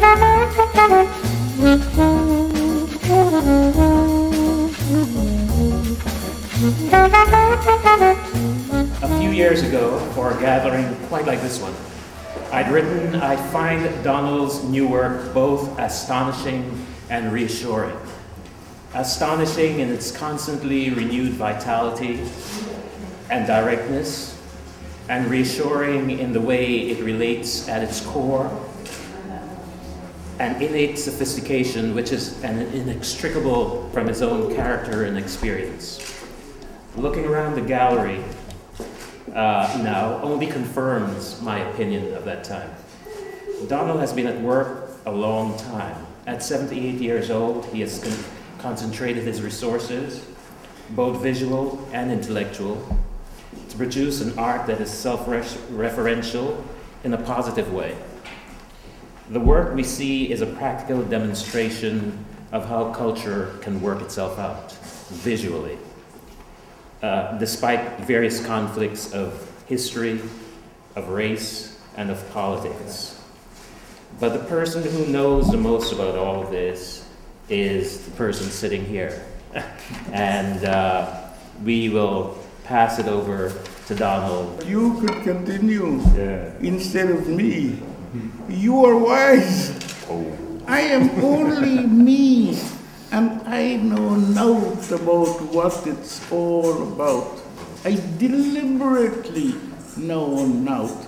A few years ago, for a gathering quite like this one, I'd written, I find Donald's new work both astonishing and reassuring. Astonishing in its constantly renewed vitality and directness, and reassuring in the way it relates at its core an innate sophistication which is an inextricable from his own character and experience. Looking around the gallery uh, now only confirms my opinion of that time. Donald has been at work a long time. At 78 years old, he has con concentrated his resources, both visual and intellectual, to produce an art that is self-referential in a positive way. The work we see is a practical demonstration of how culture can work itself out visually, uh, despite various conflicts of history, of race, and of politics. But the person who knows the most about all of this is the person sitting here. and uh, we will pass it over to Donald. You could continue yeah. instead of me. You are wise. Oh. I am only me, and I know naught about what it's all about. I deliberately know naught.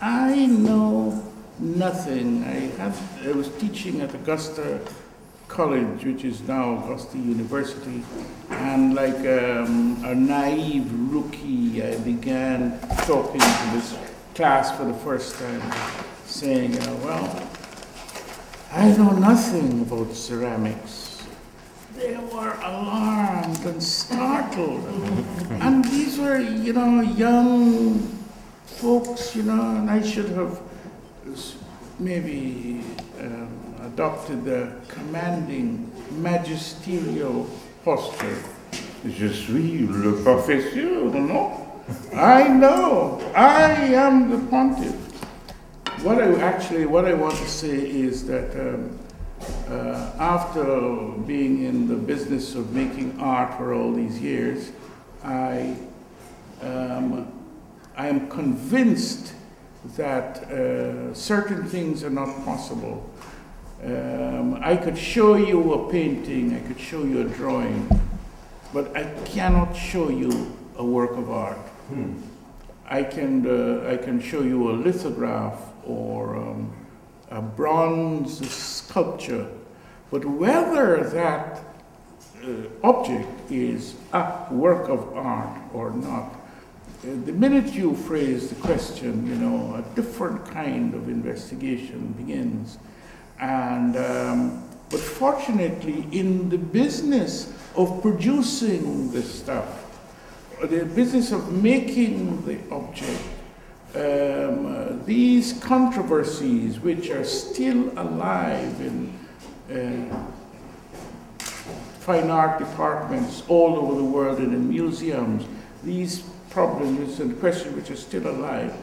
I know nothing. I have. I was teaching at Augusta College, which is now Augusta University, and like um, a naive rookie, I began talking to this class for the first time saying, you know, well, I know nothing about ceramics. They were alarmed and startled. and these were, you know, young folks, you know, and I should have maybe um, adopted the commanding magisterial posture. Je suis le professeur, non? I know. I am the pontiff what I actually, what I want to say is that um, uh, after being in the business of making art for all these years, I, um, I am convinced that uh, certain things are not possible. Um, I could show you a painting, I could show you a drawing, but I cannot show you a work of art. Hmm. I, can, uh, I can show you a lithograph or um, a bronze sculpture. But whether that uh, object is a work of art or not, uh, the minute you phrase the question, you know, a different kind of investigation begins. And, um, but fortunately, in the business of producing this stuff, the business of making the object, um, uh, these controversies, which are still alive in uh, fine art departments all over the world and in museums, these problems and questions which are still alive,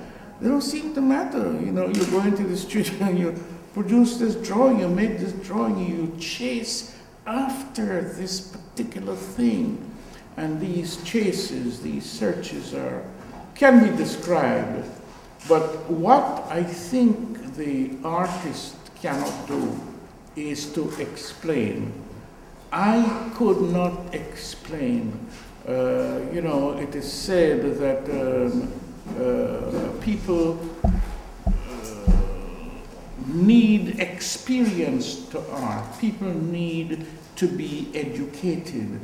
they don't seem to matter. You know, you go into the studio and you produce this drawing, you make this drawing, you chase after this particular thing. And these chases, these searches are, can be described but what I think the artist cannot do is to explain. I could not explain. Uh, you know, it is said that um, uh, people uh, need experience to art. People need to be educated.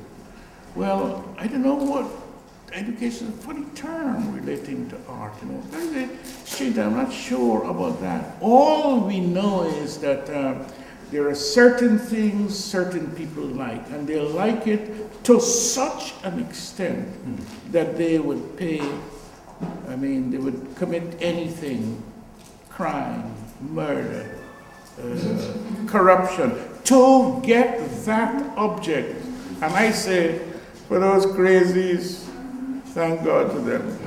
Well, I don't know what education is a funny term relating to art. You know, very strange. I'm not sure about that. All we know is that uh, there are certain things certain people like, and they like it to such an extent mm. that they would pay. I mean, they would commit anything, crime, murder, uh, corruption, to get that object. And I say, for those crazies, Thank God to them.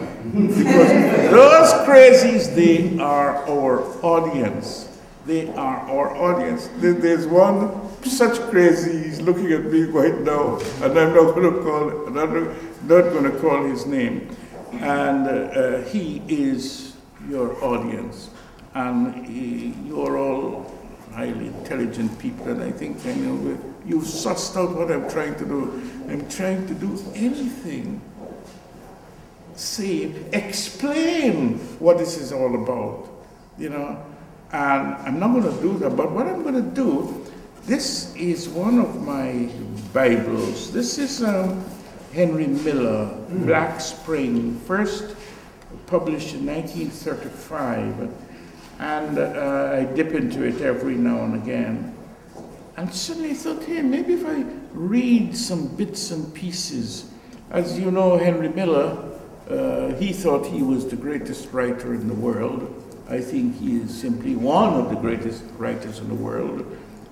because those crazies, they are our audience. They are our audience. There's one such crazy, he's looking at me right now, and I'm not going to call, I'm not, not going to call his name. And uh, he is your audience. And he, you're all highly intelligent people, and I think I know you've sussed out what I'm trying to do. I'm trying to do anything say, explain what this is all about, you know. And I'm not going to do that, but what I'm going to do, this is one of my Bibles. This is um, Henry Miller, mm. Black Spring, first published in 1935. And uh, I dip into it every now and again. And suddenly I thought, hey, maybe if I read some bits and pieces. As you know, Henry Miller uh, he thought he was the greatest writer in the world. I think he is simply one of the greatest writers in the world.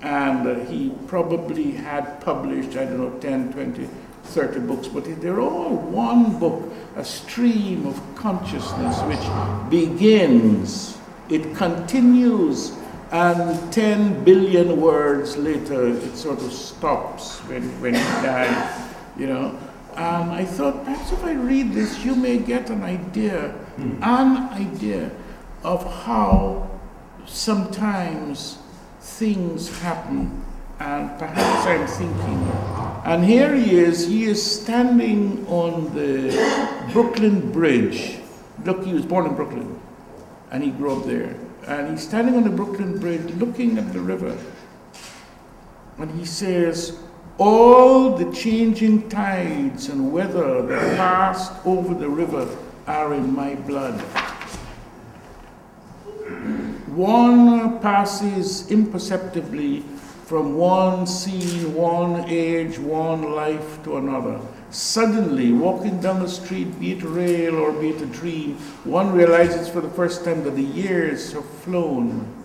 And uh, he probably had published, I don't know, 10, 20, 30 books, but they're all one book, a stream of consciousness which begins, it continues, and 10 billion words later it sort of stops when, when he died, you know. And I thought, perhaps if I read this, you may get an idea, mm. an idea of how sometimes things happen, and perhaps I'm thinking. And here he is, he is standing on the Brooklyn Bridge. Look, he was born in Brooklyn, and he grew up there. And he's standing on the Brooklyn Bridge looking at the river. And he says, all the changing tides and weather that passed over the river are in my blood. One passes imperceptibly from one scene, one age, one life to another. Suddenly, walking down the street, be it real or be it a dream, one realizes for the first time that the years have flown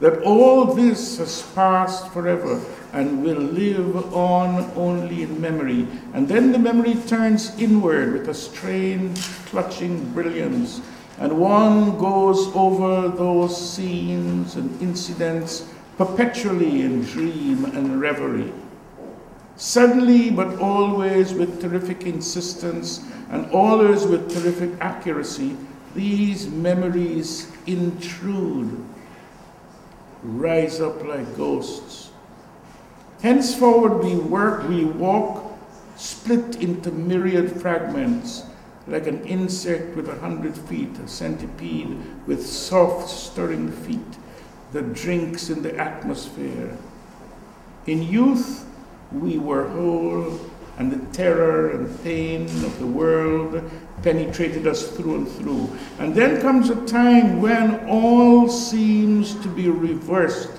that all this has passed forever and will live on only in memory. And then the memory turns inward with a strange, clutching brilliance, and one goes over those scenes and incidents perpetually in dream and reverie. Suddenly, but always with terrific insistence and always with terrific accuracy, these memories intrude rise up like ghosts. Henceforward we work, we walk, split into myriad fragments, like an insect with a hundred feet, a centipede with soft stirring feet that drinks in the atmosphere. In youth, we were whole, and the terror and pain of the world penetrated us through and through. And then comes a time when all seems to be reversed.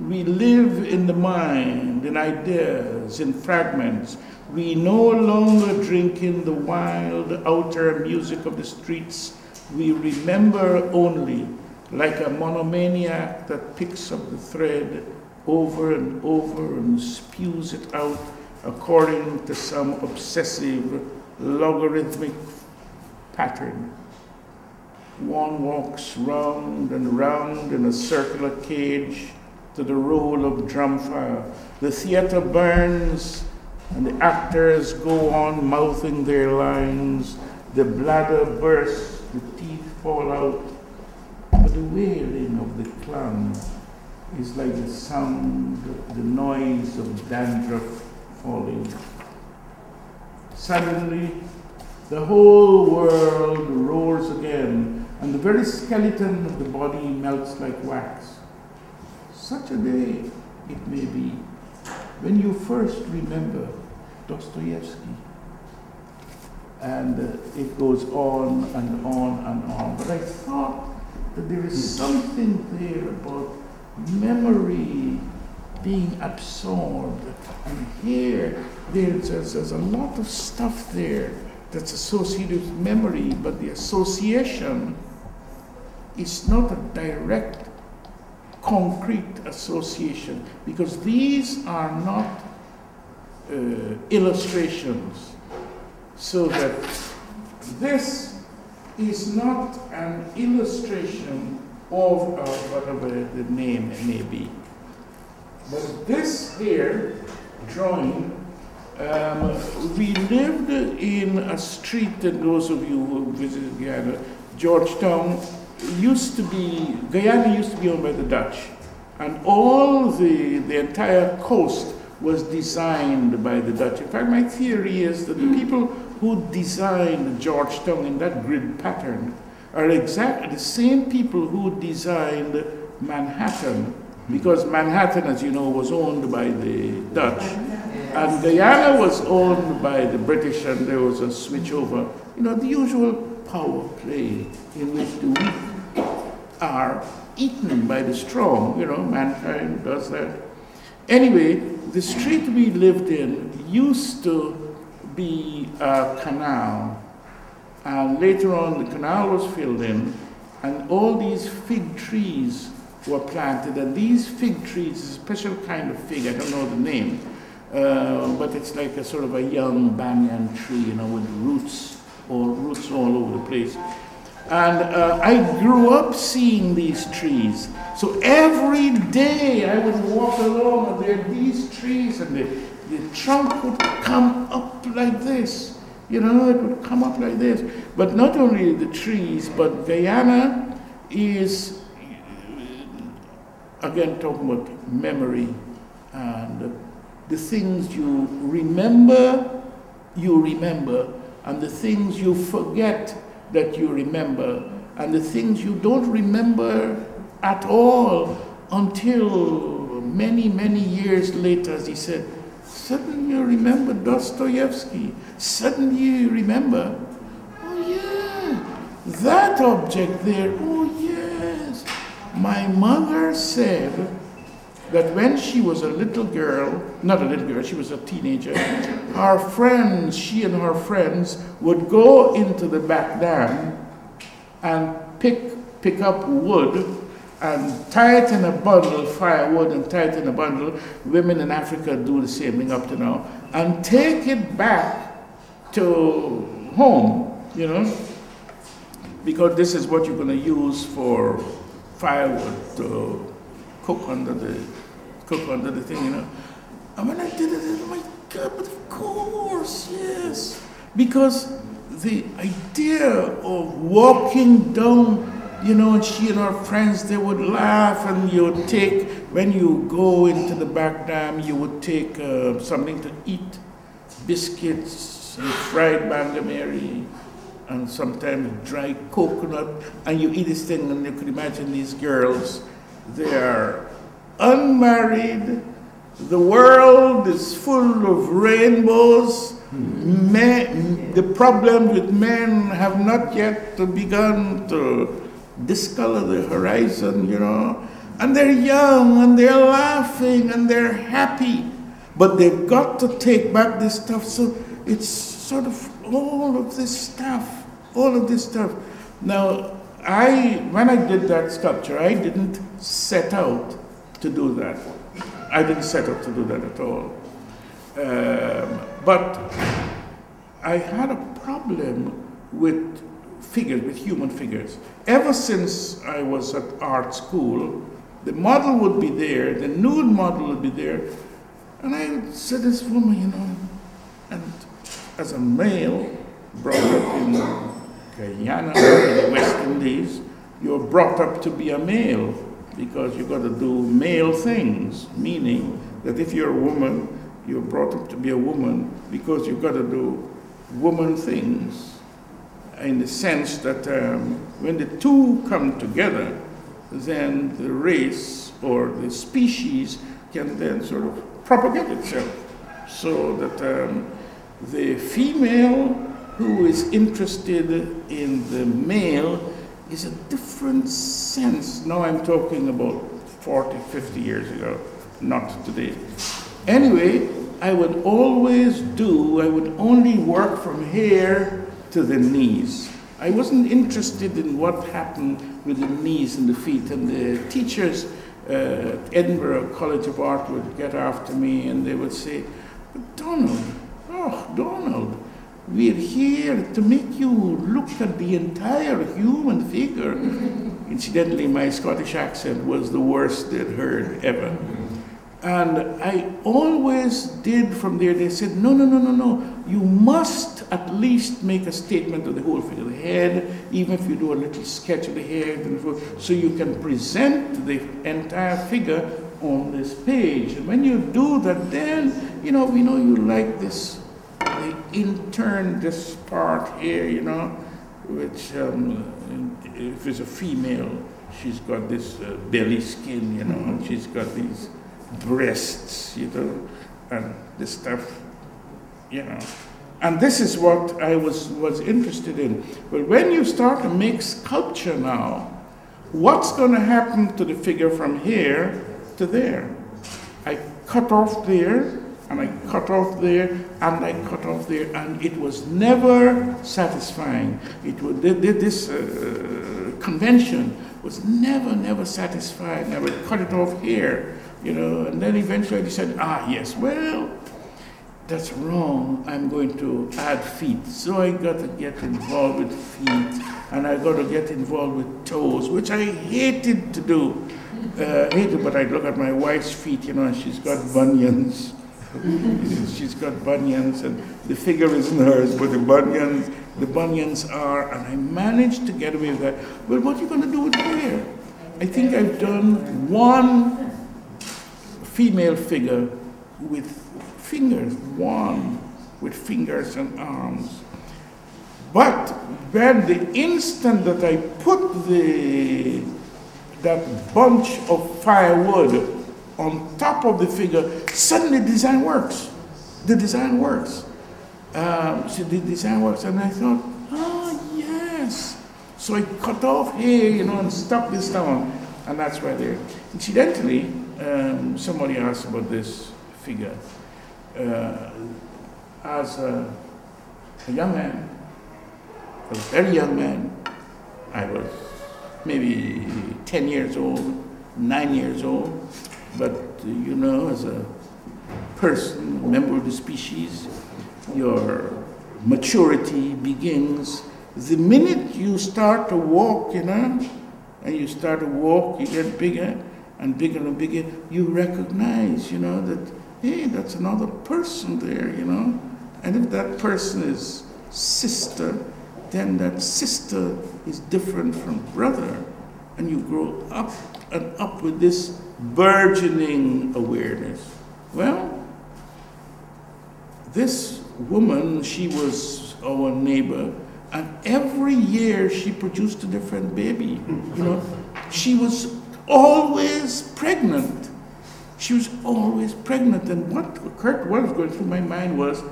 We live in the mind, in ideas, in fragments. We no longer drink in the wild outer music of the streets. We remember only, like a monomaniac that picks up the thread over and over and spews it out according to some obsessive logarithmic pattern. One walks round and round in a circular cage to the roll of drumfire. The theater burns and the actors go on mouthing their lines. The bladder bursts, the teeth fall out. But the wailing of the clown is like the sound, the noise of dandruff falling. Suddenly, the whole world roars again, and the very skeleton of the body melts like wax. Such a day it may be when you first remember Dostoevsky. And uh, it goes on and on and on. But I thought that there is something there about memory being absorbed. And here, there's, there's a lot of stuff there that's associated with memory, but the association is not a direct, concrete association because these are not uh, illustrations. So that this is not an illustration of uh, whatever the name may be. But this here drawing, um, we lived in a street that those of you who visited Georgetown, used to be, Guyana used to be owned by the Dutch. And all the, the entire coast was designed by the Dutch. In fact, my theory is that the hmm. people who designed Georgetown in that grid pattern are exactly the same people who designed Manhattan, hmm. because Manhattan, as you know, was owned by the Dutch. And Guyana was owned by the British, and there was a switchover. You know, the usual power play in which the weak are eaten by the strong. You know, mankind does that. Anyway, the street we lived in used to be a canal. And later on, the canal was filled in, and all these fig trees were planted. And these fig trees, a special kind of fig, I don't know the name, uh, but it's like a sort of a young banyan tree, you know, with roots or roots all over the place. And uh, I grew up seeing these trees. So every day I would walk along and there are these trees and the, the trunk would come up like this. You know, it would come up like this. But not only the trees, but Guyana is, again, talking about memory and the things you remember, you remember, and the things you forget that you remember, and the things you don't remember at all until many, many years later, as he said, suddenly you remember Dostoevsky, suddenly you remember, oh yeah, that object there, oh yes. My mother said that when she was a little girl, not a little girl, she was a teenager, her friends, she and her friends would go into the back dam and pick, pick up wood and tie it in a bundle, firewood and tie it in a bundle. Women in Africa do the same thing up to now, and take it back to home, you know, because this is what you're going to use for firewood to cook under the cook under the thing, you know. And when I did it, oh my God, but of course, yes. Because the idea of walking down, you know, and she and her friends, they would laugh and you would take, when you go into the back dam, you would take uh, something to eat, biscuits, fried bangamary, and sometimes dry coconut, and you eat this thing, and you could imagine these girls, they are unmarried. The world is full of rainbows. Men, the problems with men have not yet begun to discolor the horizon, you know. And they're young and they're laughing and they're happy. But they've got to take back this stuff. So it's sort of all of this stuff, all of this stuff. Now, I, when I did that sculpture, I didn't set out to do that. I didn't set out to do that at all. Um, but I had a problem with figures, with human figures. Ever since I was at art school, the model would be there, the nude model would be there, and I would said, this woman, you know, and as a male brought up in Guyana, in the West Indies, you're brought up to be a male because you've got to do male things, meaning that if you're a woman, you're brought up to be a woman because you've got to do woman things. In the sense that um, when the two come together, then the race or the species can then sort of propagate itself. So that um, the female who is interested in the male is a different sense. Now I'm talking about 40, 50 years ago, not today. Anyway, I would always do, I would only work from here to the knees. I wasn't interested in what happened with the knees and the feet. And the teachers uh, at Edinburgh College of Art would get after me and they would say, Donald, oh, Donald, We're here to make you look at the entire human figure. Incidentally, my Scottish accent was the worst they'd heard ever. And I always did from there, they said, no, no, no, no, no. You must at least make a statement of the whole figure, the head, even if you do a little sketch of the head, and so you can present the entire figure on this page. And when you do that, then, you know, we know you like this, the intern, this part here, you know, which, um, if it's a female, she's got this uh, belly skin, you know, and she's got these breasts, you know, and this stuff, you know. And this is what I was, was interested in. But when you start to make sculpture now, what's going to happen to the figure from here to there? I cut off there, and I cut off there, and I cut off there, and it was never satisfying. It was, this uh, convention was never, never satisfied. I would cut it off here, you know, and then eventually I said, ah, yes, well, that's wrong. I'm going to add feet. So I got to get involved with feet, and I got to get involved with toes, which I hated to do. Uh, hated, but I look at my wife's feet, you know, and she's got bunions. she's got bunions, and the figure isn't hers, but the bunions, the bunions are, and I managed to get away with that. Well, what are you going to do with hair? I think I've done one female figure with fingers, one with fingers and arms. But when the instant that I put the that bunch of firewood on top of the figure, suddenly design works. The design works. Um, so the design works, and I thought, oh yes. So I cut off here, you know, and stuck this down, and that's why there. Incidentally, um, somebody asked about this figure. Uh, as a, a, young man, a very young man, I was maybe 10 years old, 9 years old, but you know, as a person, a member of the species, your maturity begins the minute you start to walk, you know, and you start to walk, you get bigger, and bigger and bigger, you recognize, you know, that, hey, that's another person there, you know. And if that person is sister, then that sister is different from brother. And you grow up and up with this burgeoning awareness. Well, this woman, she was our neighbor, and every year she produced a different baby. You know, she was always pregnant. She was always pregnant. And what occurred, what was going through my mind was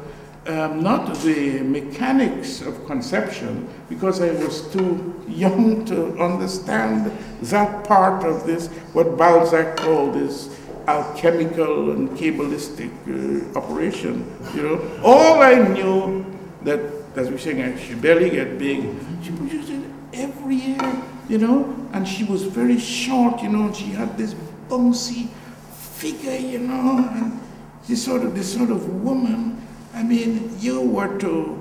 um, not the mechanics of conception, because I was too young to understand that part of this, what Balzac called this alchemical and cabalistic uh, operation. You know, all I knew that, as we say, she barely get big. She produced it every year you know, and she was very short, you know, and she had this bouncy figure, you know, and this sort of this sort of woman. I mean, you were to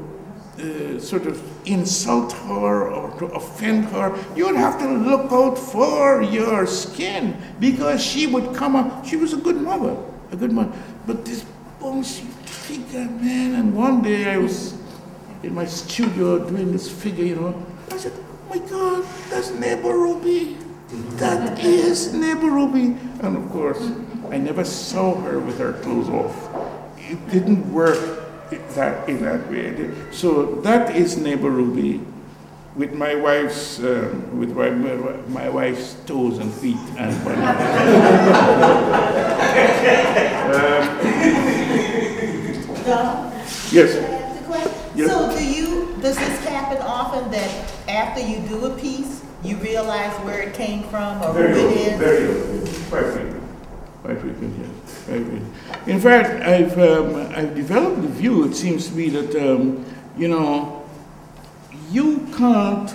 uh, sort of insult her or to offend her, you would have to look out for your skin because she would come up. She was a good mother, a good mother, but this bouncy figure, man. And one day I was in my studio doing this figure, you know. I said, oh my God, that's neighbor Ruby. That is neighbor Ruby. And of course, I never saw her with her clothes off. It didn't work that in that way. So that is neighbor Ruby with my wife's uh, with my, my, wife's toes and feet and um, yes. Yep. So do you, does this happen often that after you do a piece, you realize where it came from or very who it is? Very quite frequent. Quite frequent, yes. Very frequent. In fact, I've, um, I've developed the view, it seems to me, that, um, you know, you can't,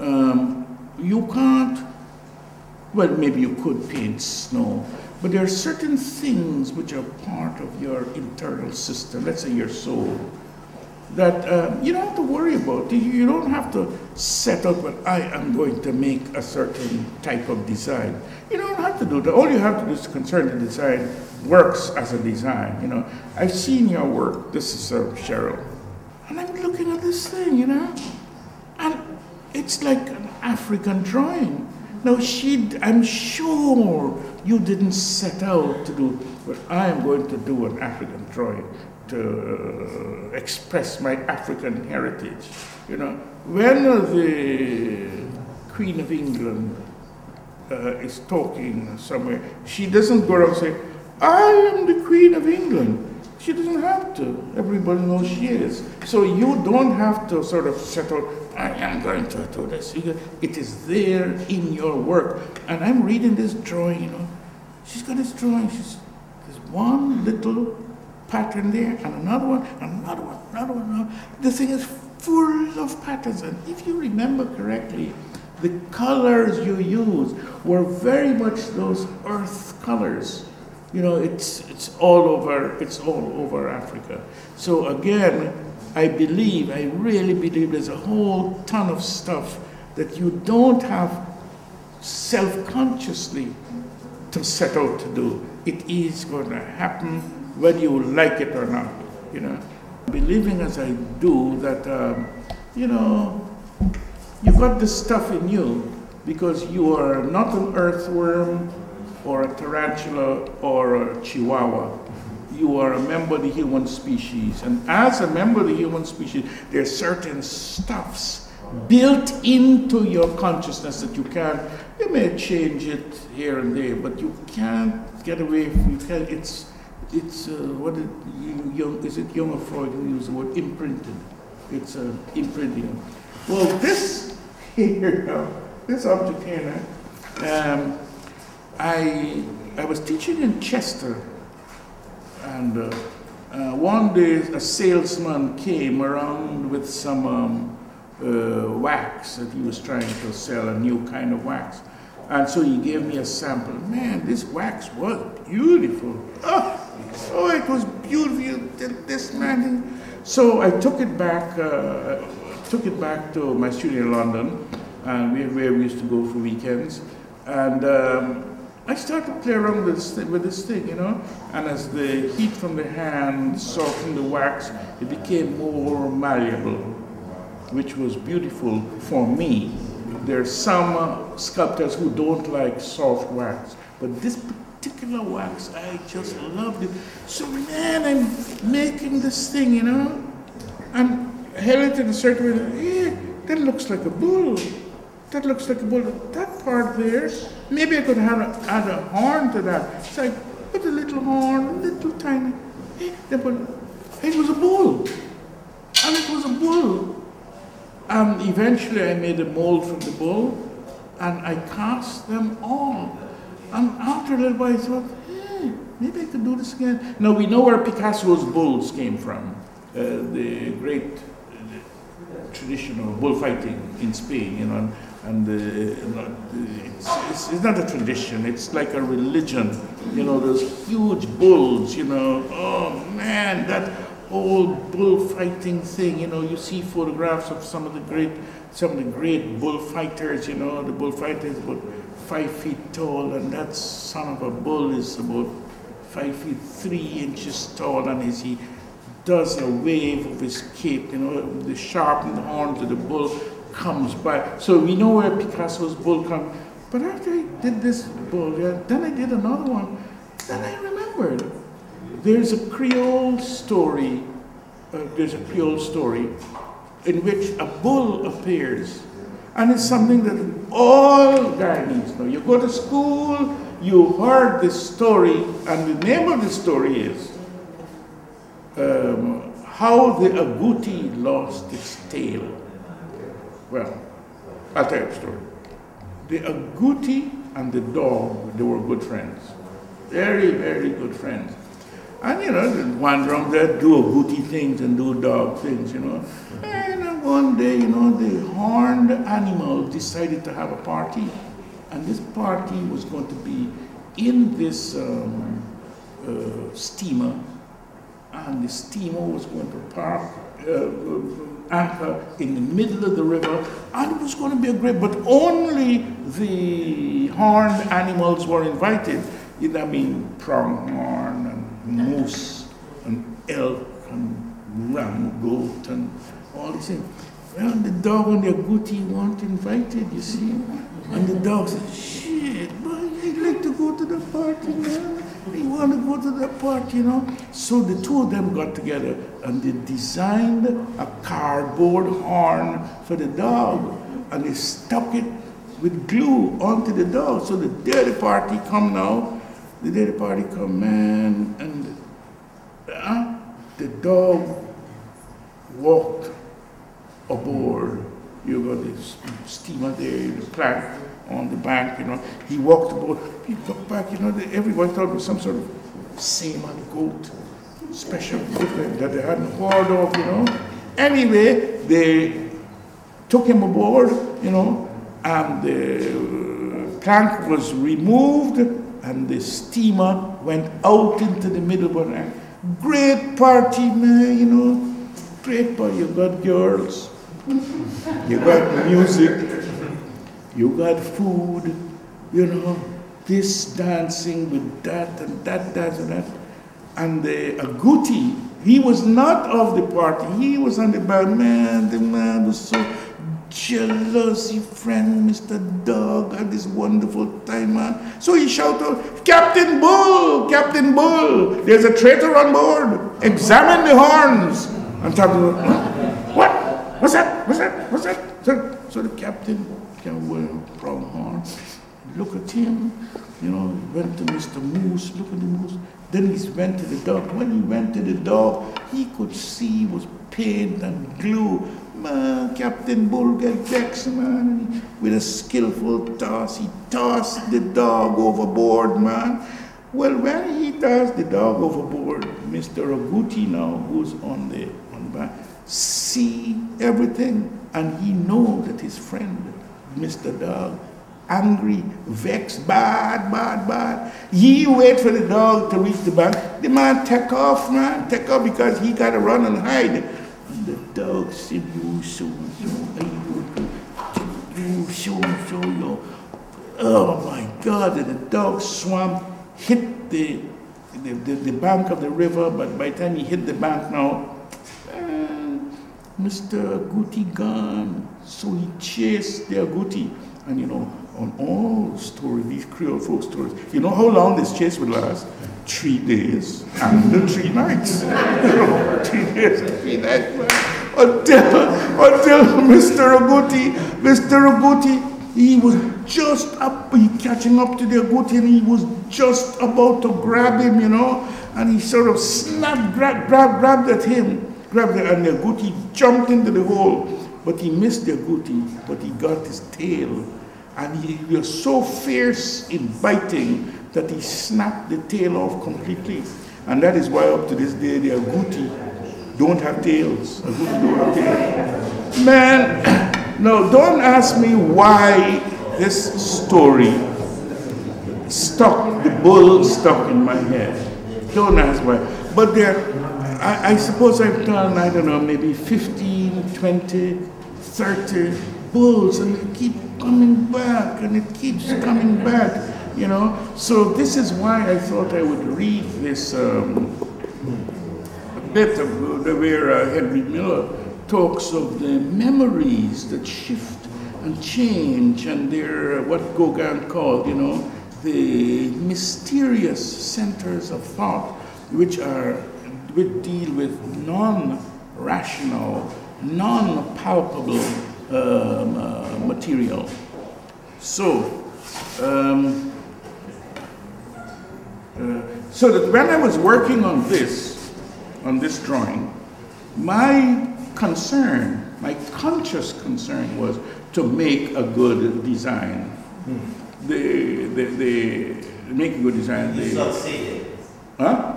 um, you can't, well, maybe you could paint snow, but there are certain things which are part of your internal system, let's say your soul, that um, you don't have to worry about. You- don't have to set up, well, I am going to make a certain type of design. You don't have to do that. All you have to do is concern the design works as a design, you know. I've seen your work. This is uh, Cheryl. And I'm looking at this thing, you know. And it's like an African drawing. Now, she, I'm sure you didn't set out to do, but I am going to do an African drawing to express my African heritage. You know, when the Queen of England uh, is talking somewhere, she doesn't go around and say, I am the Queen of England. She doesn't have to. Everybody knows she is. So you don't have to sort of settle, I am going to do this. It is there in your work. And I'm reading this drawing, you know. She's got this drawing. She's, there's one little pattern there, and another one, and another one, another one. Another. The thing is full of patterns. And if you remember correctly, the colors you use were very much those earth colors. You know, it's, it's all over, it's all over Africa. So again, I believe, I really believe there's a whole ton of stuff that you don't have self-consciously to set out to do. It is going to happen whether you like it or not, you know. Believing as I do that, um, you know, you've got this stuff in you because you are not an earthworm or a tarantula or a chihuahua. You are a member of the human species. And as a member of the human species, there are certain stuffs built into your consciousness that you can't, you may change it here and there, but you can't get away from, can't, it's, it's, uh, what Jung, is it Jung or Freud who used the word imprinted? It's uh, imprinting. Well, this here this object here um, I, I was teaching in Chester, and uh, uh, one day a salesman came around with some um, uh, wax that he was trying to sell, a new kind of wax. And so he gave me a sample. Man, this wax was beautiful. Oh, oh it was beautiful. This man. So I took it back, uh, took it back to my studio in London, and where we used to go for weekends. And um, I started to play around with this, thing, with this thing, you know. And as the heat from the hand softened the wax, it became more malleable, which was beautiful for me. There are some uh, sculptors who don't like soft wax, but this particular wax, I just loved it. So man, I'm making this thing, you know. I'm held it in a certain way. Hey, that looks like a bull. That looks like a bull. That part there, maybe I could have a, add a horn to that. So I put a little horn, a little tiny. Hey, put, it was a bull. And it was a bull. And eventually I made a mold from the bull and I cast them all. And after a little while I thought, hey, maybe I could do this again. Now we know where Picasso's bulls came from. Uh, the great uh, traditional bullfighting in Spain, you know, and it's, it's, it's not a tradition, it's like a religion. You know, those huge bulls, you know, oh man, that old bullfighting thing, you know, you see photographs of some of the great, some of the great bullfighters, you know, the bullfighters about five feet tall, and that son of a bull is about five feet three inches tall, and as he does a wave of his cape, you know, the sharpened horns of the bull comes by. So we know where Picasso's bull comes. But after I did this bull, yeah, then I did another one. Then I remembered there's a Creole story. Uh, there's a Creole story in which a bull appears, and it's something that all Guyanese know. You go to school, you heard this story, and the name of the story is um, How the Agouti Lost Its Tail. Well, I'll tell you a story. The agouti and the dog, they were good friends. Very, very good friends. And you know, they'd wander around there, do agouti things and do dog things, you know. And one day, you know, the horned animal decided to have a party. And this party was going to be in this um, uh, steamer. And the steamer was going to park uh, uh, anchor in the middle of the river, and it was going to be a great, but only the horned animals were invited. You know, I mean, pronghorn and moose and elk and ram, goat, and all these things. Well, the dog and the agouti weren't invited, you see. And the dog said, shit, boy, I'd like to go to the party, man. I want to go to the party, you know. So the two of them got together and they designed a cardboard horn for the dog. And they stuck it with glue onto the dog. So the the party come now, the the party come, man, and uh, the dog walked aboard. You got this steamer there, the plank on the bank, you know. He walked aboard, he looked back, you know, everyone thought it was some sort of seaman goat, special equipment that they hadn't heard of, you know. Anyway, they took him aboard, you know, and the uh, plank was removed and the steamer went out into the middle of the. Great party, man, you know. Great party. You got girls, you got music, you got food, you know, this dancing with that and that, that and that. And the agouti, he was not of the party. He was on the band. Man, the man was so jealous. Your friend, Mr. Dog, had this wonderful time, man. So he shouted, Captain Bull, Captain Bull, there's a traitor on board. Examine the horns. And Captain, what? What's that? What's that? What's that? So, so the captain came with pronghorn. Look at him, you know, went to Mr. Moose, look at the moose. Then he went to the dog. When he went to the dog, he could see was paint and glue. Man, Captain Bulger vexed, man. With a skillful toss, he tossed the dog overboard, man. Well, when he tossed the dog overboard, Mr. Agouti now, who's on the on the back, see everything, and he know that his friend, Mr. Dog, angry, vexed, bad, bad, bad. He wait for the dog to reach the bank. The man take off, man, take off because he got to run and hide. And the dog said, you so so, you so so, yo. Oh my God, and the dog swam, hit the, the, the, the bank of the river, but by the time he hit the bank now, uh, Mr. Agouti gone. So he chased the Agouti. And you know, on all stories, these Creole folk stories, you know how long this chase would last? Three days and three nights. three days and three nights. Until, until Mr. Agouti, Mr. Agouti, he was just up, he catching up to the Agouti and he was just about to grab him, you know, and he sort of snapped, grab, grab, grabbed at him, grabbed it, and the Agouti jumped into the hole, but he missed the Agouti, but he got his tail and he was so fierce in biting that he snapped the tail off completely. And that is why up to this day the agouti don't have tails. Agouti don't have tails. Man, no, don't ask me why this story stuck, the bull stuck in my head. Don't ask why. But there, I, I suppose I've done, I don't know, maybe 15, 20, 30 bulls and they keep coming back and it keeps coming back, you know. So this is why I thought I would read this um, bit of where uh, Henry Miller talks of the memories that shift and change and they're what Gauguin called, you know, the mysterious centers of thought which are which deal with non-rational, non-palpable um, uh, material. So, um, uh, so that when I was working on this, on this drawing, my concern, my conscious concern was to make a good design. Hmm. The, the, the, make a good design. You the, succeeded. Huh?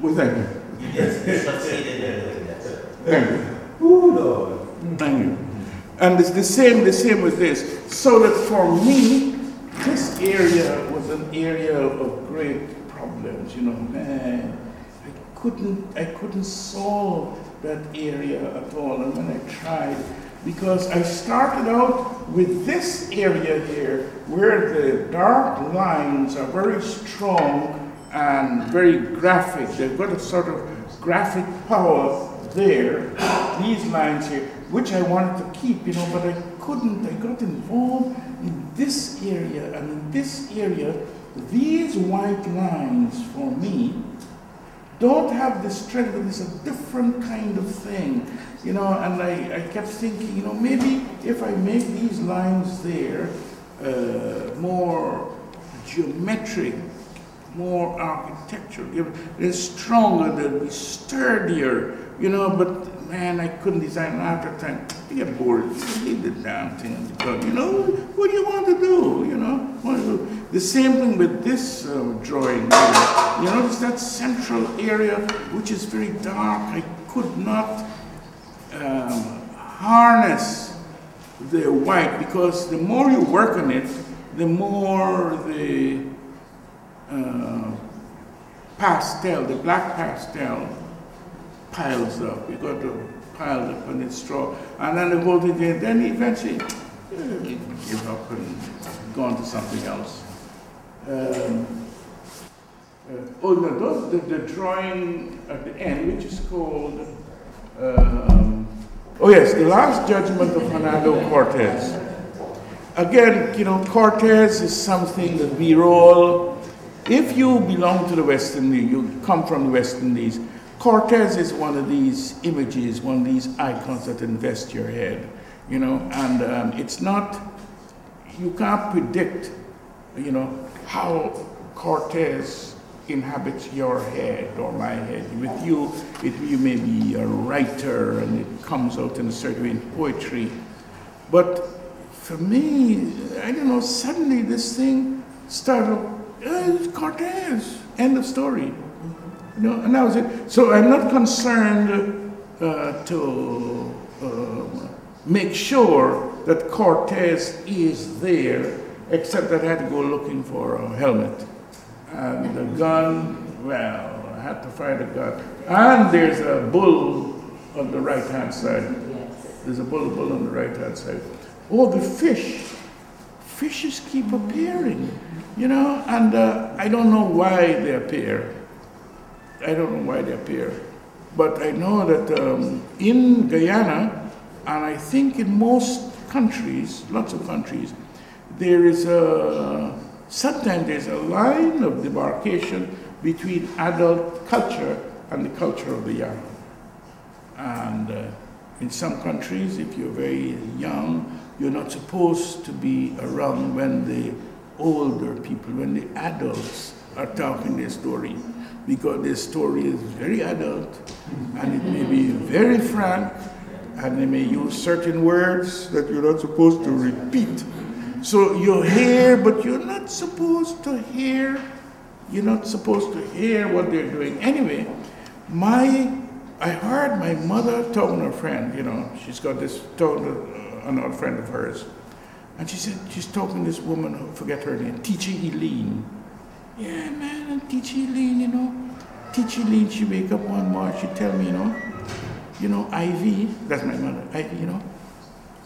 What's that? You just succeeded in doing that. Thank you. Ooh, Lord. Thank you. And it's the same, the same with this. So that for me, this area was an area of great problems. You know, man, I couldn't, I couldn't solve that area at all. And when I tried, because I started out with this area here where the dark lines are very strong and very graphic. They've got a sort of graphic power there, these lines here, which I wanted to keep, you know, but I couldn't. I got involved in this area and in this area. These white lines for me don't have the strength, but it's a different kind of thing, you know. And I, I kept thinking, you know, maybe if I make these lines there uh, more geometric, more architectural, they're stronger, they'll be sturdier, you know. But man, I couldn't design an time. I get bored. Leave the damn thing You know, what do you want to do? You know? The same thing with this uh, drawing. Here. You notice that central area, which is very dark. I could not um, harness the white because the more you work on it, the more the uh, pastel, the black pastel, piles up. You got to pile up on the straw. And then the whole thing, then eventually you give up and go on to something else. Um, uh, oh, no, those, the, the, drawing at the end, which is called, um, oh yes, The Last Judgment of Hernando Cortez. Again, you know, Cortez is something that we all, if you belong to the West Indies, you come from the West Indies, Cortez is one of these images, one of these icons that invest your head, you know, and um, it's not, you can't predict, you know, how Cortez inhabits your head or my head. With you, it, you may be a writer and it comes out in a certain way in poetry. But for me, I don't know, suddenly this thing started, uh, Cortez, end of story. You know, and that was it. So I'm not concerned uh, to uh, make sure that Cortez is there, except that I had to go looking for a helmet. And the gun, well, I had to find a gun. And there's a bull on the right hand side. There's a bull, bull on the right hand side. Oh, the fish. Fishes keep appearing, you know, and uh, I don't know why they appear. I don't know why they appear. But I know that um, in Guyana, and I think in most countries, lots of countries, there is a, sometimes there's a line of demarcation between adult culture and the culture of the young. And uh, in some countries, if you're very young, you're not supposed to be around when the older people, when the adults are talking their story because their story is very adult and it may be very frank and they may use certain words that you're not supposed to repeat. So you hear, but you're not supposed to hear. You're not supposed to hear what they're doing. Anyway, my I heard my mother talking to a friend, you know, she's got this, talking to old friend of hers. And she said, she's talking to this woman, forget her name, Teacher Eileen. Yeah, man, and Eileen, you know. Teacher Eileen, she wake up one morning, she tell me, you know, you know, Ivy, that's my mother, Ivy, you know,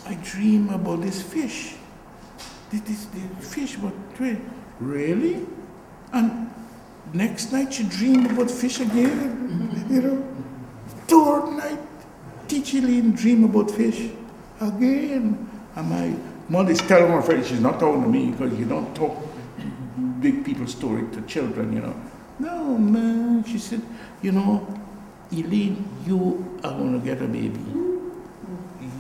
I dream about this fish. This, this, this fish, but really? And next night she dream about fish again, you know. Third night, teacher Eileen dream about fish again. And my mother's telling her friend, she's not talking to me because you don't talk big people story to children, you know. No, man, she said, you know, Eileen, you are going to get a baby.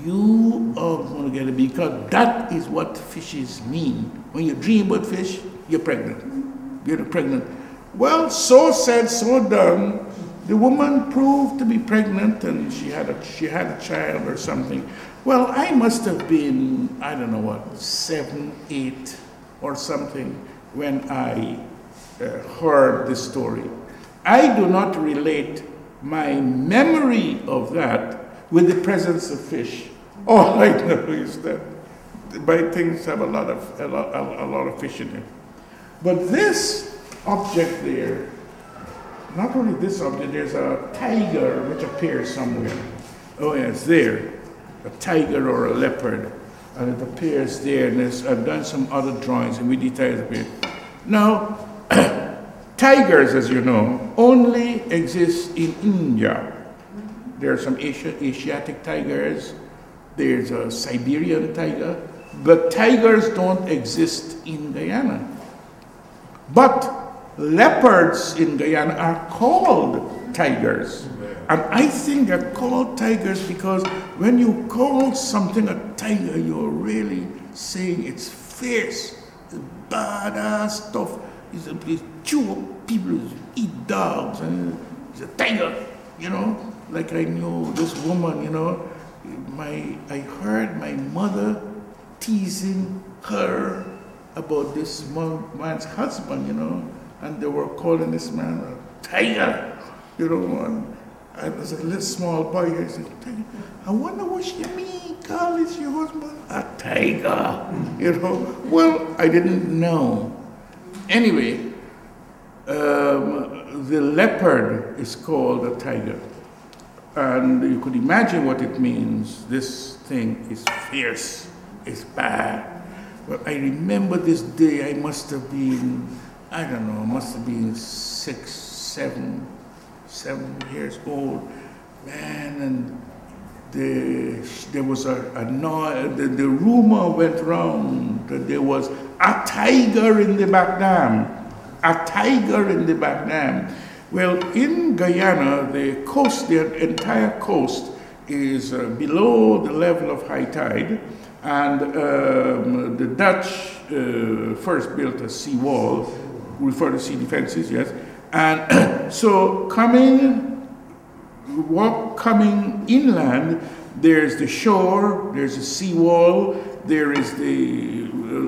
You are going to get a baby because that is what fishes mean. When you dream about fish, you're pregnant. You're pregnant. Well, so said, so done. The woman proved to be pregnant and she had a, she had a child or something. Well, I must have been, I don't know what, seven, eight or something when I uh, heard the story. I do not relate my memory of that with the presence of fish. All I know is that my things have a lot of a lot, a, lot of fish in it. But this object there not only this object, there's a tiger which appears somewhere. Oh, it's there. A tiger or a leopard. And it appears there, and I've done some other drawings, and we detail it. Now, tigers, as you know, only exist in India. There are some Asia, Asiatic tigers, there's a Siberian tiger, but tigers don't exist in Guyana. But leopards in Guyana are called tigers. And I think they're called tigers because when you call something a tiger, you're really saying it's fierce, it's badass stuff. It's a place chew up people, eat dogs, and it's a tiger, you know. Like I know this woman, you know, my I heard my mother teasing her about this man's husband, you know, and they were calling this man a tiger, you know, and I was a little small boy. I said, I wonder what she mean, call this your husband a tiger, you know. Well, I didn't know. Anyway, um, the leopard is called a tiger. And you could imagine what it means. This thing is fierce, it's bad. But I remember this day, I must have been, I don't know, must have been six, seven, seven years old. Man, and the, there was a, a noise, the, the rumor went around that there was a tiger in the back dam, a tiger in the back dam. Well, in Guyana, the coast, the entire coast is uh, below the level of high tide, and um, the Dutch uh, first built a seawall, referred to sea defenses, yes, and so coming, walk, coming inland, there's the shore, there's a seawall, there is the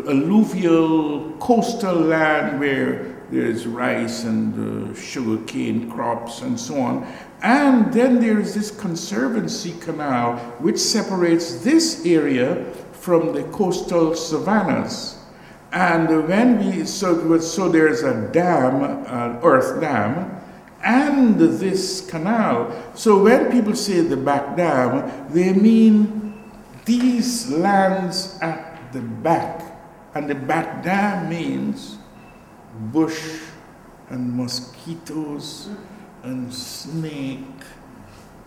alluvial coastal land where there's rice and uh, sugar cane crops and so on. And then there is this conservancy canal which separates this area from the coastal savannas. And when we, so, so there's a dam, an earth dam, and this canal. So when people say the back dam, they mean these lands at the back. And the back dam means bush and mosquitoes and snake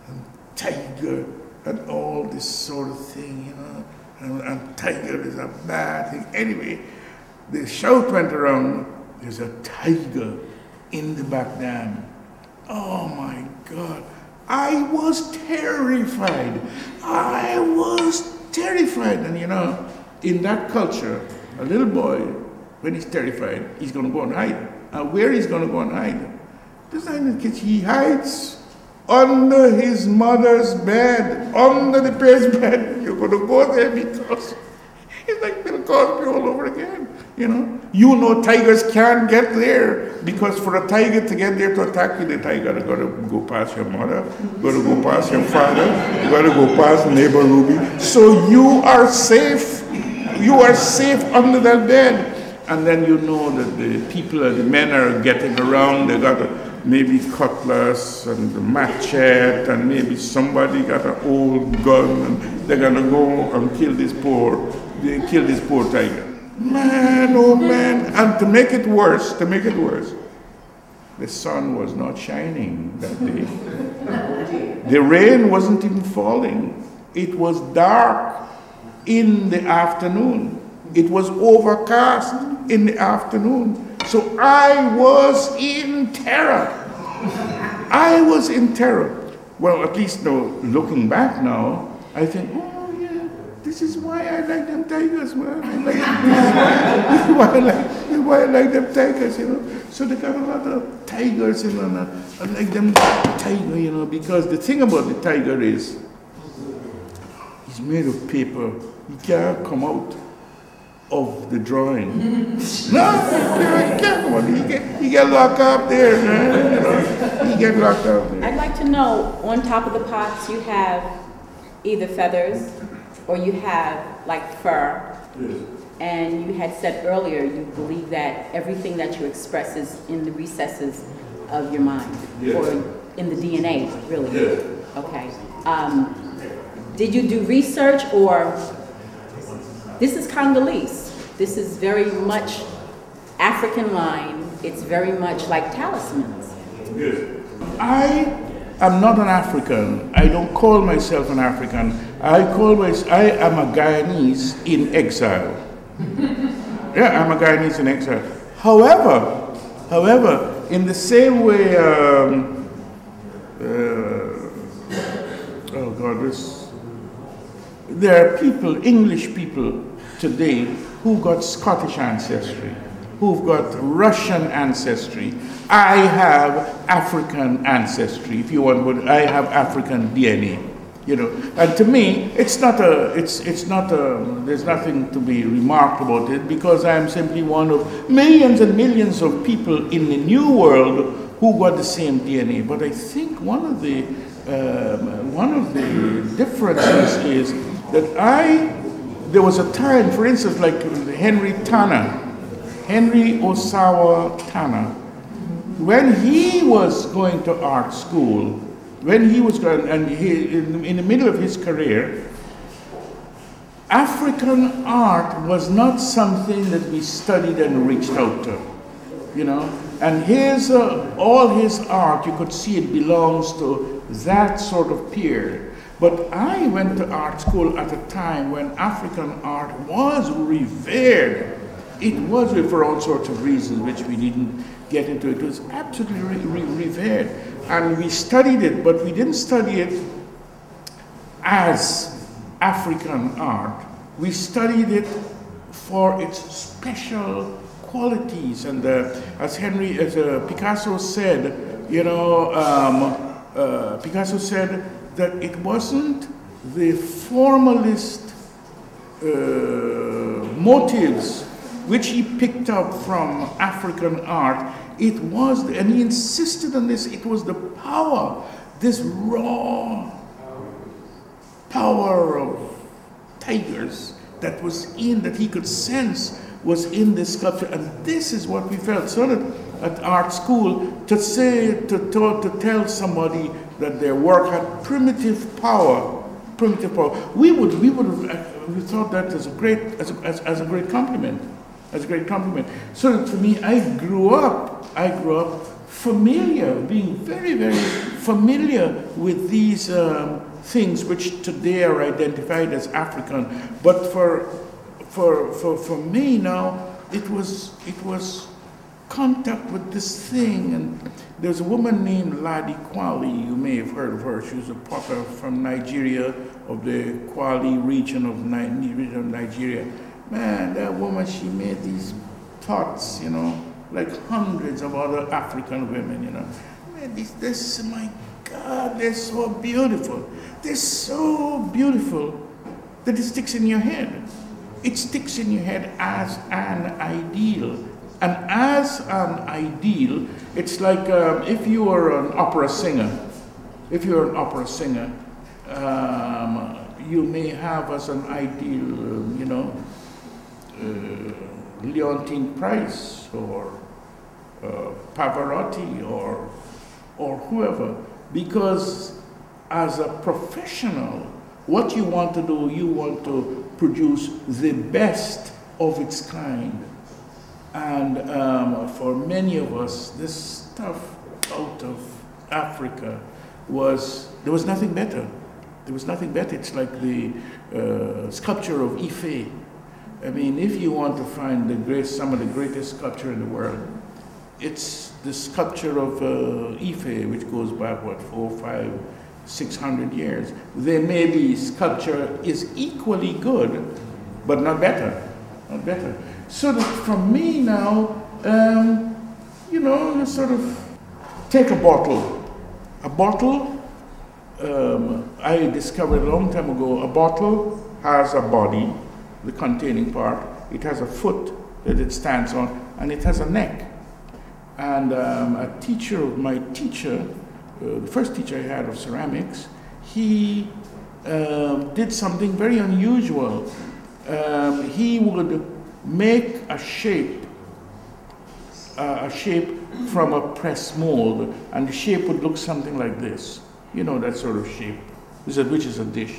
and tiger and all this sort of thing, you know. And, and tiger is a bad thing. Anyway, the shout went around, there's a tiger in the back dam. Oh my God. I was terrified. I was terrified. And you know, in that culture, a little boy, when he's terrified, he's going to go and hide. And where he's going to go and hide? This time he hides under his mother's bed, under the parents' bed. You're going to go there because it's like Bill Cosby all over again. You know, you know tigers can't get there because for a tiger to get there to attack you, the tiger got to go past your mother, got to go past your father, got to go past neighbor Ruby. So you are safe. You are safe under that bed. And then you know that the people, the men are getting around. They got a, maybe cutlass and a machete, and maybe somebody got an old gun, and they're gonna go and kill this poor, they kill this poor tiger. Man, oh man. And to make it worse, to make it worse, the sun was not shining that day. the rain wasn't even falling. It was dark in the afternoon. It was overcast in the afternoon. So I was in terror. I was in terror. Well, at least now, looking back now, I think, oh, this is why I like them tigers, man. I like this is why I like, this is why I like them tigers, you know. So they got a lot of tigers, you know, I, like them tiger, you know, because the thing about the tiger is, he's made of paper. He can't come out of the drawing. no, he can't come out. He get, he get locked up there, man. You know, he get locked up there. I'd like to know, on top of the pots, you have either feathers or you have like fur. And you had said earlier you believe that everything that you express is in the recesses of your mind? Or in the DNA, really? Okay. Um, did you do research or, this is Congolese. This is very much African line. It's very much like talismans. I am not an African. I don't call myself an African. I call myself, I am a Guyanese in exile. yeah, I'm a Guyanese in exile. However, however, in the same way, um, uh, oh God, this, there are people, English people today, who got Scottish ancestry, who've got Russian ancestry. I have African ancestry, if you want, but I have African DNA. You know, and to me, it's not a, it's, it's not a, there's nothing to be remarked about it because I am simply one of millions and millions of people in the new world who got the same DNA. But I think one of the, um, one of the differences is that I, there was a time, for instance, like Henry Tanner, Henry Ossawa Tanner, when he was going to art school, when he was going, and he, in, in the middle of his career, African art was not something that we studied and reached out to, you know. And his, uh, all his art, you could see it belongs to that sort of period. But I went to art school at a time when African art was revered. It was for all sorts of reasons, which we didn't get into. It was absolutely re re revered. And we studied it, but we didn't study it as African art. We studied it for its special qualities. And uh, as Henry, as uh, Picasso said, you know, um, uh, Picasso said that it wasn't the formalist uh, motives which he picked up from African art. It was, and he insisted on this, it was the power, this raw power of tigers that was in, that he could sense was in this sculpture. And this is what we felt. So that at art school, to say, to, to, to tell somebody that their work had primitive power, primitive power, we would, we would have, uh, we thought that as a great, as a, as, as a great compliment, as a great compliment. So for me, I grew up, I grew up familiar, being very, very familiar with these um, things which today are identified as African. But for, for, for, for me now, it was, it was contact with this thing. And there's a woman named Ladi Kwali, you may have heard of her. She was a potter from Nigeria, of the Kwali region of, Ni region of Nigeria. Man, that woman, she made these pots, you know, like hundreds of other African women, you know. Man, this, this, my God, they're so beautiful. They're so beautiful that it sticks in your head. It sticks in your head as an ideal. And as an ideal, it's like um, if you were an opera singer, if you're an opera singer, um, you may have as an ideal, um, you know, Leontyne Price or uh, Pavarotti or, or whoever, because as a professional, what you want to do, you want to produce the best of its kind. And um, for many of us, this stuff out of Africa was, there was nothing better. There was nothing better. It's like the uh, sculpture of Ife. I mean, if you want to find the great, some of the greatest sculpture in the world, it's the sculpture of uh, Ife, which goes back, what, four, five, six hundred years. There may be sculpture is equally good, but not better, not better. So that from me now, um, you know, you sort of take a bottle. A bottle, um, I discovered a long time ago, a bottle has a body, the containing part, it has a foot that it stands on, and it has a neck. And um, a teacher of my teacher, uh, the first teacher I had of ceramics, he um, did something very unusual. Um, he would make a shape a shape from a press mold, and the shape would look something like this. You know, that sort of shape, which is a dish.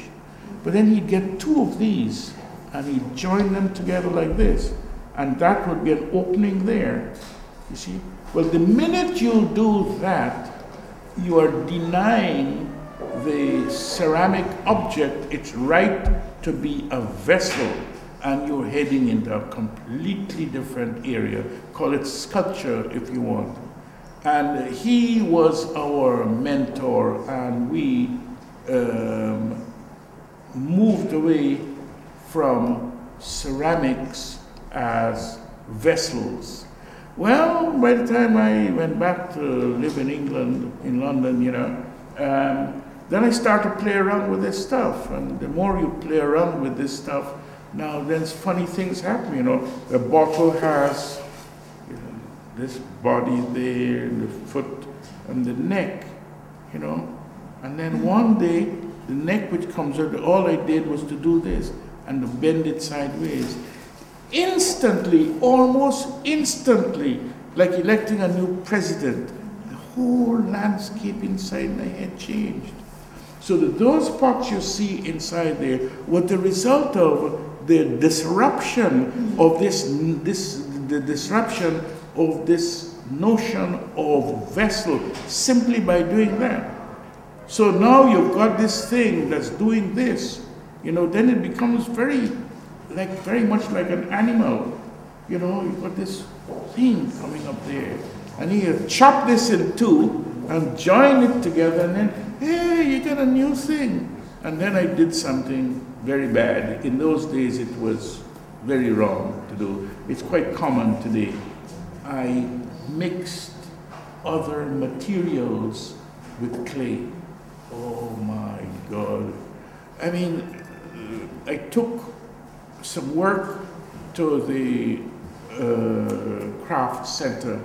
But then he'd get two of these, and he'd join them together like this, and that would be an opening there. You see? Well, the minute you do that, you are denying the ceramic object its right to be a vessel and you're heading into a completely different area. Call it sculpture if you want. And he was our mentor, and we um, moved away from ceramics as vessels. Well, by the time I went back to live in England, in London, you know, um, then I started to play around with this stuff. And the more you play around with this stuff, now then funny things happen, you know. The bottle has you know, this body there, the foot and the neck, you know. And then one day, the neck which comes out, all I did was to do this and bend it sideways. Instantly, almost instantly, like electing a new president, the whole landscape inside my head changed. So that those parts you see inside there were the result of the disruption of this, this the disruption of this notion of vessel simply by doing that. So now you've got this thing that's doing this, you know, then it becomes very, like, very much like an animal. You know, you've got this thing coming up there. And you chop this in two and join it together, and then hey, you got a new thing. And then I did something very bad. In those days, it was very wrong to do. It's quite common today. I mixed other materials with clay. Oh my God. I mean, I took some work to the uh, craft center.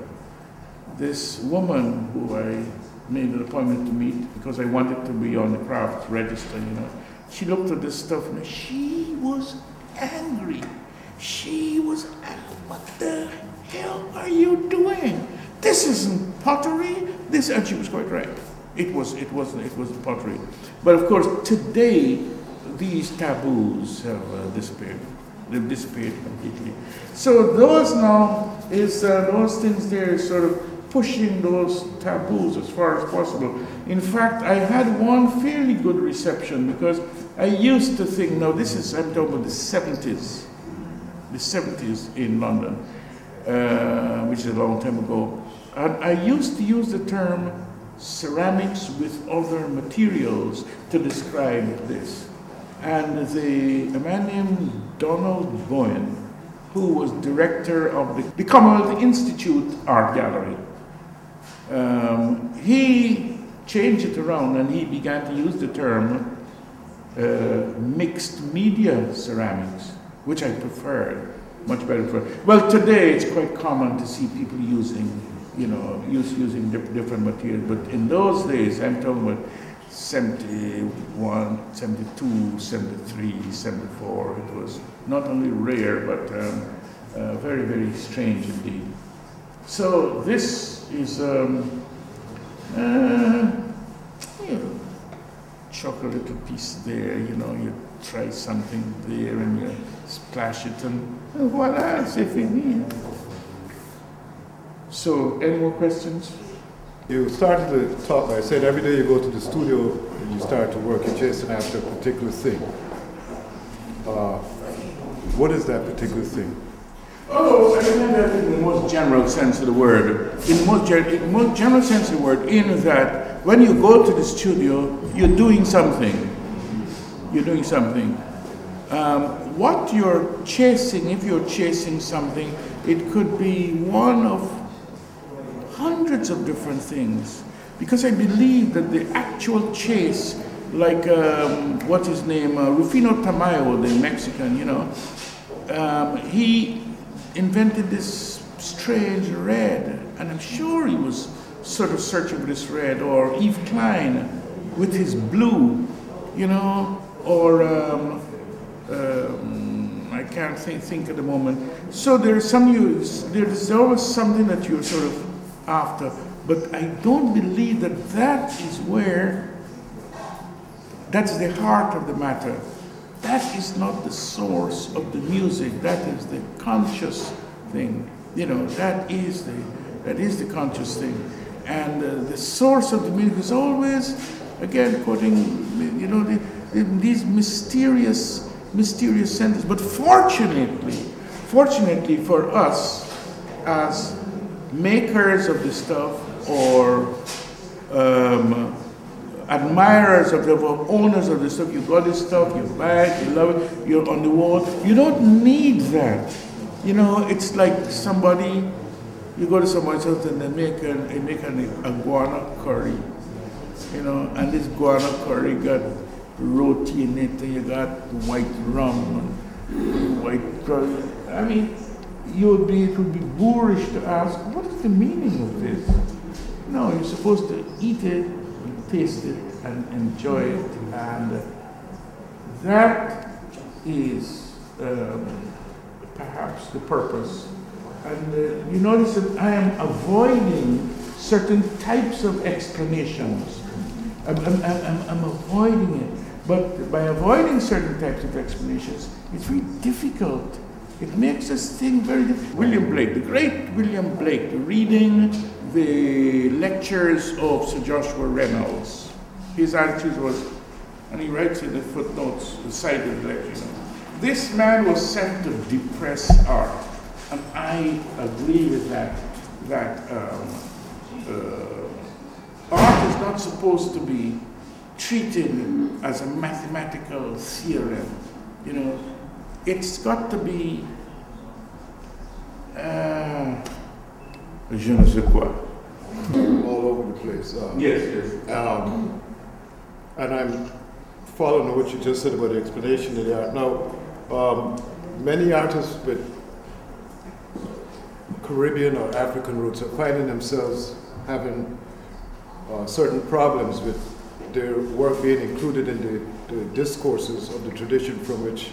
This woman who I made an appointment to meet because I wanted to be on the craft register, you know. She looked at this stuff and she was angry. She was. What the hell are you doing? This isn't pottery. This, and she was quite right. It was, it was, it was pottery. But of course, today, these taboos have uh, disappeared. They've disappeared completely. So those now is uh, those things there sort of pushing those taboos as far as possible. In fact, I had one fairly good reception because I used to think, now this is, I'm talking about the 70s, the 70s in London, uh, which is a long time ago. And I used to use the term ceramics with other materials to describe this. And the, a man named Donald Bowen, who was director of the, the Commonwealth Institute Art Gallery, um, he changed it around and he began to use the term uh, mixed media ceramics, which I prefer, much better. For, well, today it's quite common to see people using, you know, use, using different materials, but in those days, I'm talking about 71, 72, 73, 74, it was not only rare, but um, uh, very, very strange indeed. So this is, um, uh, you know, a little piece there, you know, you try something there and you splash it and voila, c'est fini. So, any more questions? You started to talk, I said every day you go to the studio and you start to work, you're chasing after a particular thing. Uh, what is that particular thing? Oh, I mean that in the most general sense of the word. In the most, in the most general sense of the word, in that when you go to the studio, you're doing something. You're doing something. Um, what you're chasing, if you're chasing something, it could be one of hundreds of different things. Because I believe that the actual chase, like um, what's his name, uh, Rufino Tamayo, the Mexican, you know, um, he invented this strange red, and I'm sure he was sort of searching for this red, or Yves Klein with his blue, you know, or um, um, I can't think, think at the moment. So there's some use, there's always something that you're sort of after, but I don't believe that that is where, that's the heart of the matter. That is not the source of the music. That is the conscious thing. You know, that is the that is the conscious thing. And uh, the source of the music is always, again, quoting, you know, the, the, these mysterious, mysterious sentences. But fortunately, fortunately for us, as makers of the stuff or um, admirers of the or owners of the stuff, you got this stuff, you buy it, you love it, you're on the wall. You don't need that. You know, it's like somebody you go to somebody's house and they make an, they make an iguana curry, you know, and this guana curry got roti in it, and you got white rum and white curry. I mean, you would be, it would be boorish to ask, what is the meaning of this? No, you're supposed to eat it, taste it, and enjoy it, and that is um, perhaps the purpose and uh, you notice that I am avoiding certain types of explanations. I'm, I'm, I'm, I'm, avoiding it. But by avoiding certain types of explanations, it's very difficult. It makes us think very different. William Blake, the great William Blake, reading the lectures of Sir Joshua Reynolds, his attitude was, and he writes in the footnotes, the side of the lecture, this man was sent to depress art and I agree with that, that um, uh, art is not supposed to be treated as a mathematical theorem. You know, it's got to be uh, je ne sais quoi. All over the place. Uh, yes, yes. Um, and I'm following what you just said about the explanation of the art. Now, um, many artists with Caribbean or African roots are finding themselves having uh, certain problems with their work being included in the, the, discourses of the tradition from which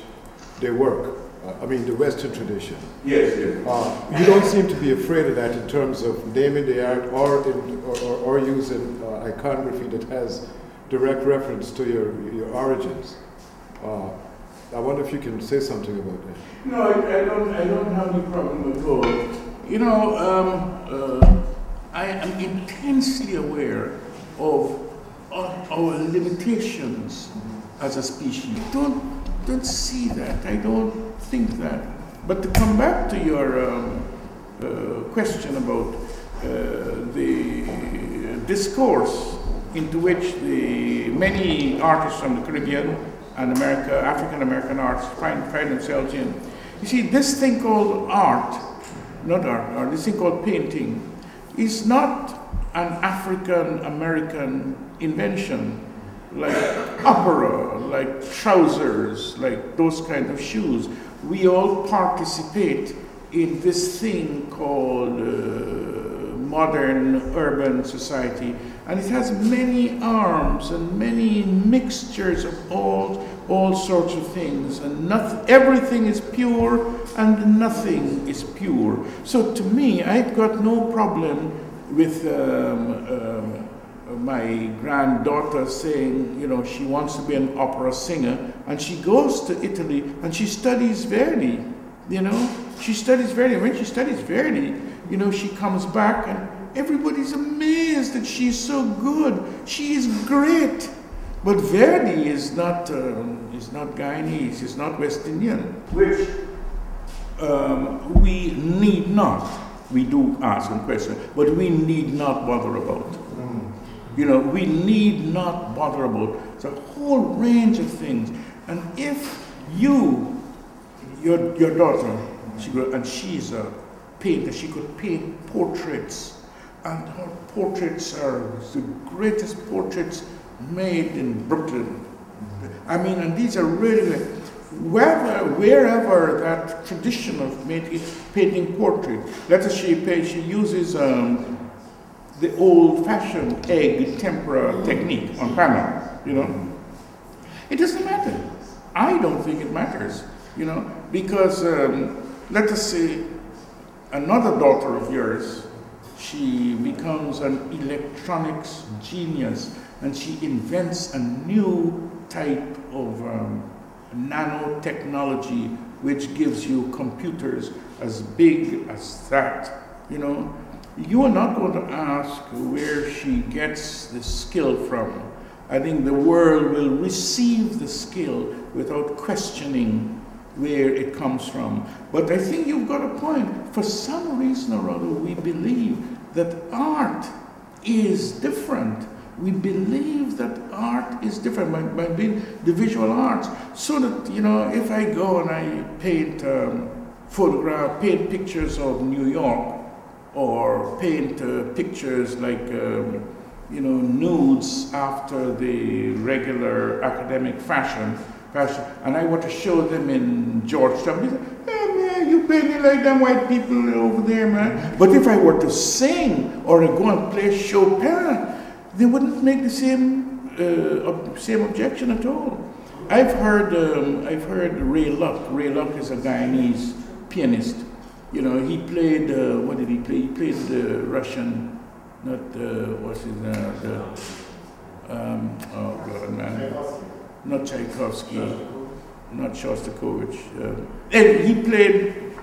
they work. Uh, I mean, the Western tradition. Yes, yes. Uh, you don't seem to be afraid of that in terms of naming the art or, in, or, or, or, using uh, iconography that has direct reference to your, your origins. Uh, I wonder if you can say something about that. No, I, I don't. I don't have any problem at all. You know, um, uh, I am intensely aware of our limitations as a species. Don't, don't see that. I don't think that. But to come back to your um, uh, question about uh, the discourse into which the many artists from the Caribbean and America, African American arts find, find themselves in. You see, this thing called art not art, art, this thing called painting, is not an African American invention like opera, like trousers, like those kind of shoes. We all participate in this thing called uh, modern urban society. And it has many arms and many mixtures of all all sorts of things, and nothing, everything is pure and nothing is pure. So to me, I've got no problem with um, um, my granddaughter saying, you know, she wants to be an opera singer, and she goes to Italy and she studies Verdi, you know, she studies Verdi. When she studies Verdi, you know, she comes back and everybody's amazed that she's so good. She is great. But Verdi is not, um, is not Guyanese, is not West Indian, which um, we need not. We do ask a question, but we need not bother about. You know, we need not bother about. It's a whole range of things. And if you, your, your daughter, she and she's a painter, she could paint portraits, and her portraits are the greatest portraits made in Brooklyn. I mean, and these are really, wherever, wherever that tradition of made, painting portrait, let us say she uses um, the old-fashioned egg tempera technique on panel, you know. It doesn't matter. I don't think it matters, you know. Because um, let us say another daughter of yours, she becomes an electronics genius and she invents a new type of um, nanotechnology which gives you computers as big as that, you know. You are not going to ask where she gets the skill from. I think the world will receive the skill without questioning where it comes from. But I think you've got a point. For some reason or other, we believe that art is different. We believe that art is different by, by being the visual arts. So that, you know, if I go and I paint, um, photograph, paint pictures of New York, or paint uh, pictures like, um, you know, nudes after the regular academic fashion, fashion, and I want to show them in Georgetown, they say, hey man, you painting like them white people over there, man. But if I were to sing or go and play Chopin, they wouldn't make the same, uh, same objection at all. I've heard, um, I've heard Ray Luck. Ray Luck is a Guyanese pianist. You know, he played, uh, what did he play? He played the Russian, not, uh, what's his, uh, the, um, oh God, man not Tchaikovsky, not Shostakovich. Uh, and he played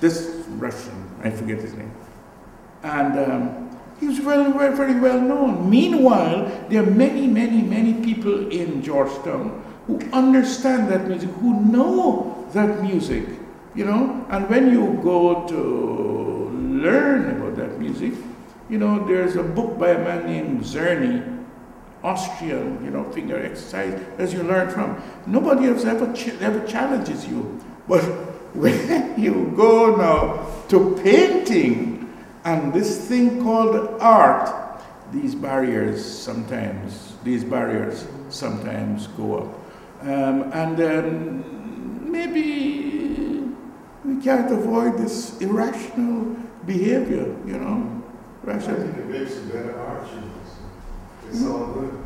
this Russian, I forget his name. And um, he was very, very, very well known. Meanwhile, there are many, many, many people in Georgetown who understand that music, who know that music, you know. And when you go to learn about that music, you know, there's a book by a man named Czerny, Austrian, you know, finger exercise as you learn from. Nobody else ever, ever challenges you. But when you go now to painting and this thing called art, these barriers sometimes, these barriers sometimes go up. Um, and um, maybe we can't avoid this irrational behavior, you know. Rational. It makes better art, it's hmm? all good.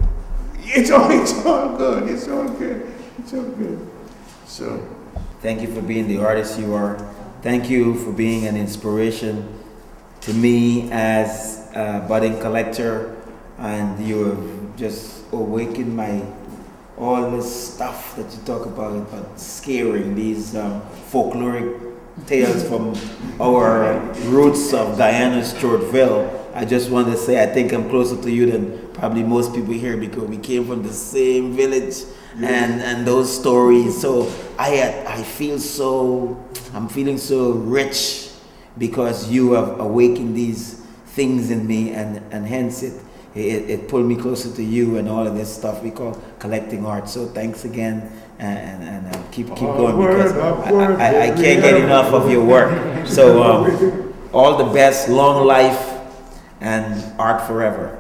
It's all, it's all good. It's all good. It's all good. So. Thank you for being the artist you are. Thank you for being an inspiration to me as a budding collector. And you have just awakened my all this stuff that you talk about about scaring these um, folkloric tales from our roots of Guyana, Stewartville. I just want to say I think I'm closer to you than probably most people here because we came from the same village and and those stories. So I I feel so I'm feeling so rich because you have awakened these things in me and and hence it it, it pulled me closer to you and all of this stuff we call collecting art. So thanks again and, and, and keep keep going because I, I, I, can't get enough of your work. So um, all the best, long life, and art forever.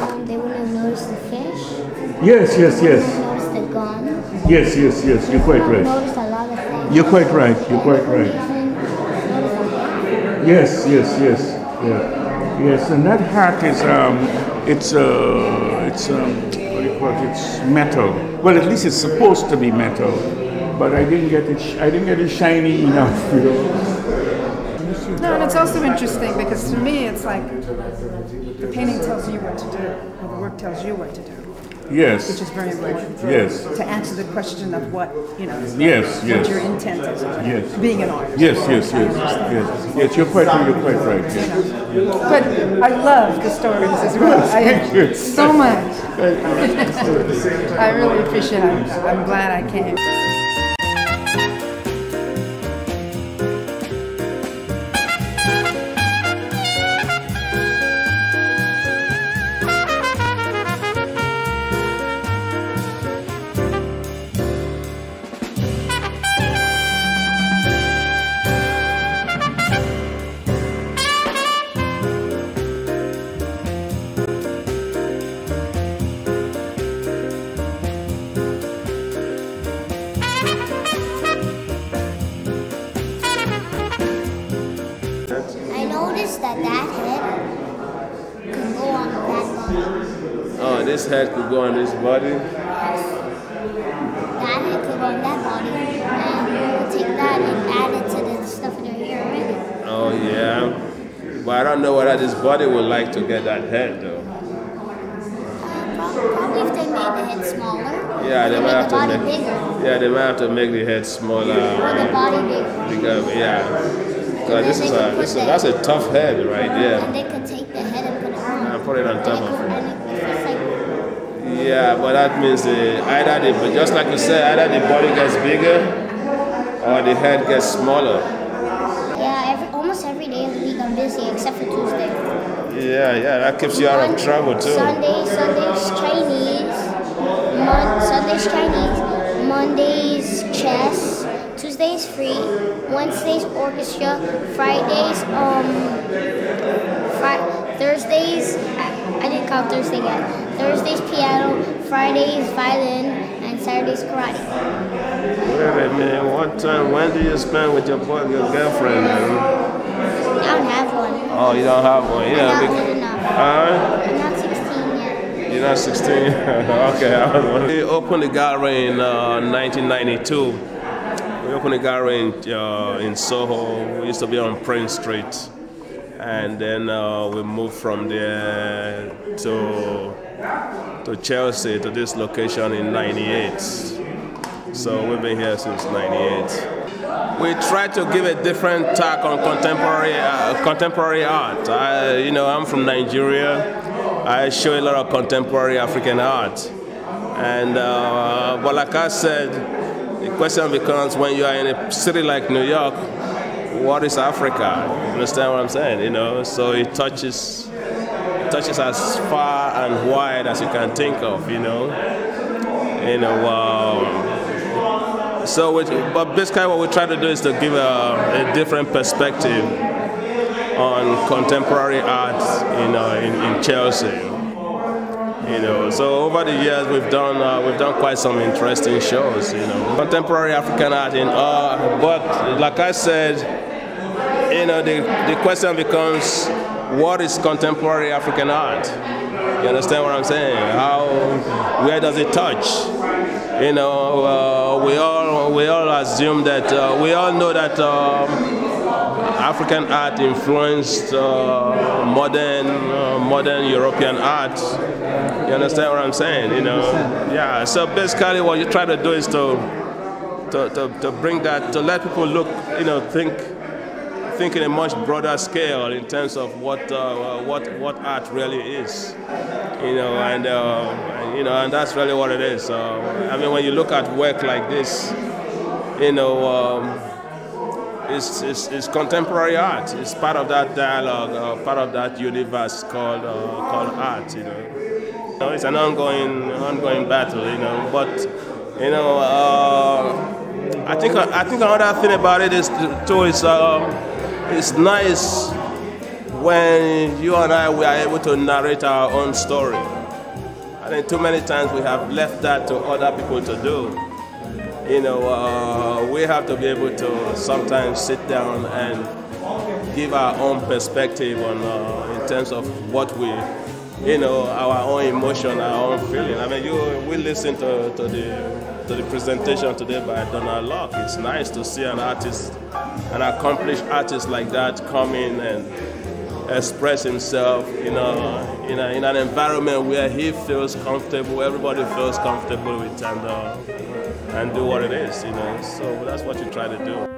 Um, they would have noticed the fish. Yes, yes, yes. Noticed the gun. Yes, yes, yes. You're quite right. A lot of things. You're quite right. You're quite right. Yes, yes, yes. Yeah. Yes, and that hat is um, it's uh, it's um, what do you call it? It's metal. Well, at least it's supposed to be metal, but I didn't get it. I didn't get it shiny enough, you know. No, and it's also interesting because to me it's like the painting tells you what to do, or the work tells you what to do. Yes. Which is very important. Yes. To answer the question of what, you know, yes, what yes. your intent is. Yes. Being an artist. Yes, yes, yes. Yes, yes you're quite right, you're quite right. Yes. But I love the stories as well. I, so much. I really appreciate it. I'm glad I came. Head could go on this body. that body, and you could take that and add it to the stuff in your hair already. Oh yeah, but I don't know whether this body would like to get that head though. Uh, probably if they made the head smaller. Yeah, they made might have the to body make. bigger. Yeah, they might have to make the head smaller. Or the body bigger. Because yeah, because this is a this is, that's a tough head right And they could take the head and put it on. And put it on top of it. it. And it, it's like Yeah, but that means uh, either the but just like you said, either the body gets bigger or the head gets smaller. Yeah, every, almost every day of the week I'm busy except for Tuesday. Yeah, yeah, that keeps you out of trouble too. Sunday, Sunday's Chinese. Mon- Sunday's Chinese. Mondays chess. Tuesdays free. Wednesdays orchestra. Fridays um. Fri- Thursdays I, I didn't count Thursday yet. Thursdays piano. Fridays violin and Saturdays karate. Wait a minute, what time? When do you spend with your boy, your girlfriend? I don't have one. Oh, you don't have one. I'm not good enough. Huh? I'm not 16 yet. You're not 16? okay, I was wondering. We opened the gallery in uh, 1992. We opened the gallery in, uh, in Soho. We used to be on Prince Street. And then uh, we moved from there to, to Chelsea, to this location in 98. So we've been here since 98. We try to give a different tack on contemporary uh, contemporary art. I, you know, I'm from Nigeria. I show a lot of contemporary African art, and uh, but like I said, the question becomes when you are in a city like New York, what is Africa? You understand what I'm saying? You know, so it touches touches as far and wide as you can think of. You know, you know. Um, so, we, but basically, what we try to do is to give a, a different perspective on contemporary art, you know, in, in Chelsea. You know, so over the years we've done uh, we've done quite some interesting shows. You know, contemporary African art in uh, but like I said, you know, the the question becomes, what is contemporary African art? You understand what I'm saying? How, where does it touch? You know, uh, we all we all assume that uh, we all know that um, African art influenced uh, modern uh, modern European art. You understand what I'm saying? You know, yeah. So basically, what you try to do is to to, to, to bring that to let people look, you know, think think in a much broader scale in terms of what uh, what what art really is, you know, and, uh, you know, and that's really what it is. Uh, I mean, when you look at work like this, you know, um, it's, it's, it's contemporary art. It's part of that dialogue, uh, part of that universe called uh, called art. You know, you know, it's an ongoing ongoing battle. You know, but you know, I think I think another thing about it is too is. Uh, it's nice when you and I we are able to narrate our own story. I think too many times we have left that to other people to do. You know, uh, we have to be able to sometimes sit down and give our own perspective on uh, in terms of what we, you know, our own emotion, our own feeling. I mean, you we listen to, to the to the presentation today by Donald Locke. It's nice to see an artist, an accomplished artist like that come in and express himself in, a, in, a, in an environment where he feels comfortable, everybody feels comfortable with and, uh, and do what it is, you know. So that's what you try to do.